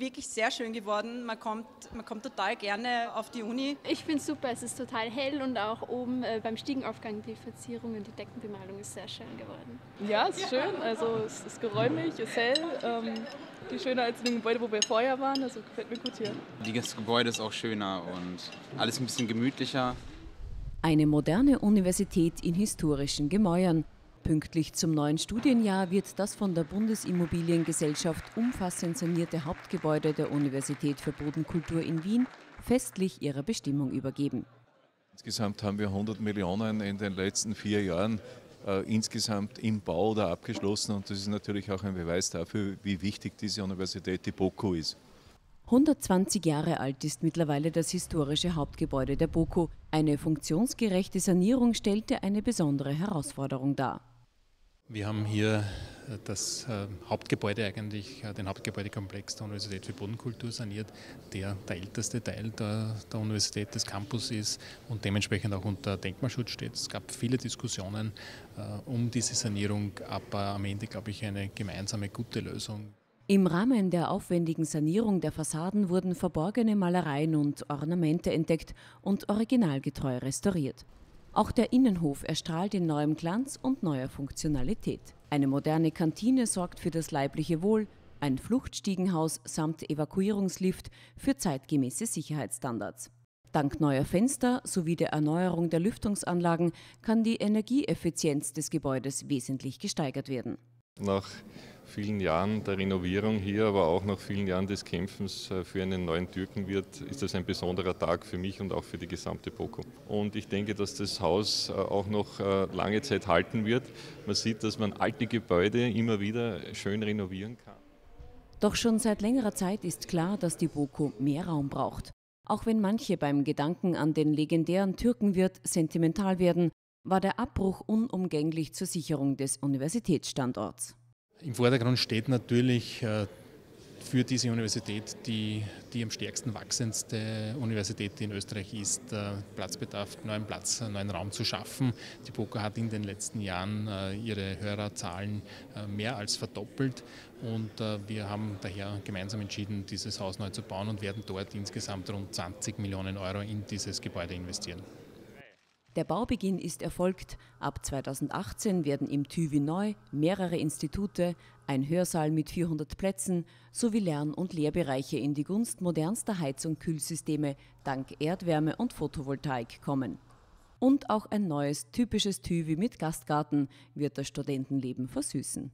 wirklich sehr schön geworden. Man kommt, man kommt total gerne auf die Uni. Ich finde es super, es ist total hell und auch oben äh, beim Stiegenaufgang die Verzierung und die Deckenbemalung ist sehr schön geworden. Ja, es ist schön, also es ist geräumig, es ist hell. Ähm, viel schöner als in dem Gebäude, wo wir vorher waren, also gefällt mir gut hier. Das Gebäude ist auch schöner und alles ein bisschen gemütlicher. Eine moderne Universität in historischen Gemäuern. Pünktlich zum neuen Studienjahr wird das von der Bundesimmobiliengesellschaft umfassend sanierte Hauptgebäude der Universität für Bodenkultur in Wien festlich ihrer Bestimmung übergeben. Insgesamt haben wir 100 Millionen in den letzten vier Jahren äh, insgesamt im Bau oder abgeschlossen und das ist natürlich auch ein Beweis dafür, wie wichtig diese Universität, die BOKU, ist. 120 Jahre alt ist mittlerweile das historische Hauptgebäude der BOKU. Eine funktionsgerechte Sanierung stellte eine besondere Herausforderung dar. Wir haben hier äh, das äh, Hauptgebäude eigentlich, äh, den Hauptgebäudekomplex der Universität für Bodenkultur saniert, der der älteste Teil der, der Universität des Campus ist und dementsprechend auch unter Denkmalschutz steht. Es gab viele Diskussionen um diese Sanierung, aber am Ende, glaube ich, eine gemeinsame gute Lösung. Im Rahmen der aufwendigen Sanierung der Fassaden wurden verborgene Malereien und Ornamente entdeckt und originalgetreu restauriert. Auch der Innenhof erstrahlt in neuem Glanz und neuer Funktionalität. Eine moderne Kantine sorgt für das leibliche Wohl, ein Fluchtstiegenhaus samt Evakuierungslift für zeitgemäße Sicherheitsstandards. Dank neuer Fenster sowie der Erneuerung der Lüftungsanlagen kann die Energieeffizienz des Gebäudes wesentlich gesteigert werden. Nach vielen Jahren der Renovierung hier, aber auch nach vielen Jahren des Kämpfens äh, für einen neuen Türkenwirt, ist das ein besonderer Tag für mich und auch für die gesamte Boko. Und ich denke, dass das Haus äh, auch noch äh, lange Zeit halten wird. Man sieht, dass man alte Gebäude immer wieder schön renovieren kann. Doch schon seit längerer Zeit ist klar, dass die Boko mehr Raum braucht. Auch wenn manche beim Gedanken an den legendären Türkenwirt sentimental werden, war der Abbruch unumgänglich zur Sicherung des Universitätsstandorts. Im Vordergrund steht natürlich äh, für diese Universität, die die am stärksten wachsendste Universität in Österreich ist, äh, Platzbedarf, neuen Platz, neuen Raum zu schaffen. Die BOKA hat in den letzten Jahren äh, ihre Hörerzahlen mehr als verdoppelt und wir haben daher gemeinsam entschieden, dieses Haus neu zu bauen und werden dort insgesamt rund 20 Millionen Euro in dieses Gebäude investieren. Der Baubeginn ist erfolgt. Ab 2018 werden im TÜVI neu mehrere Institute, ein Hörsaal mit 400 Plätzen sowie Lern- und Lehrbereiche in die Gunst modernster Heiz- und Kühlsysteme dank Erdwärme und Photovoltaik kommen. Und auch ein neues typisches TÜVI mit Gastgarten wird das Studentenleben versüßen.